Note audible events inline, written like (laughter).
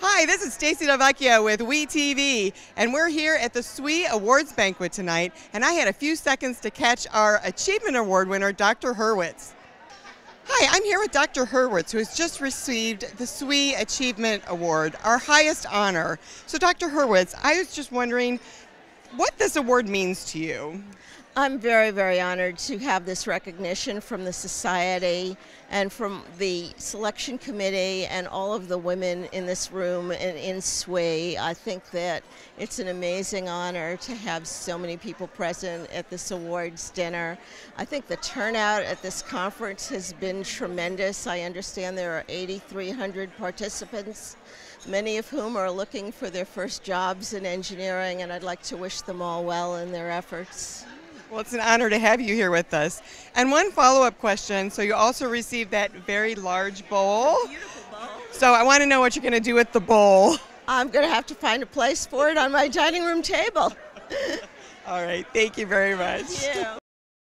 Hi, this is Stacey DelVecchio with WE TV, and we're here at the SWE Awards Banquet tonight. And I had a few seconds to catch our Achievement Award winner, Dr. Hurwitz. Hi, I'm here with Dr. Hurwitz, who has just received the SWE Achievement Award, our highest honor. So, Dr. Hurwitz, I was just wondering what this award means to you. I'm very, very honored to have this recognition from the Society and from the selection committee and all of the women in this room and in SWE. I think that it's an amazing honor to have so many people present at this awards dinner. I think the turnout at this conference has been tremendous. I understand there are 8,300 participants, many of whom are looking for their first jobs in engineering, and I'd like to wish them all well in their efforts. Well, it's an honor to have you here with us. And one follow up question so, you also received that very large bowl. Beautiful bowl. So, I want to know what you're going to do with the bowl. I'm going to have to find a place for it on my dining room table. (laughs) All right. Thank you very much. Yeah.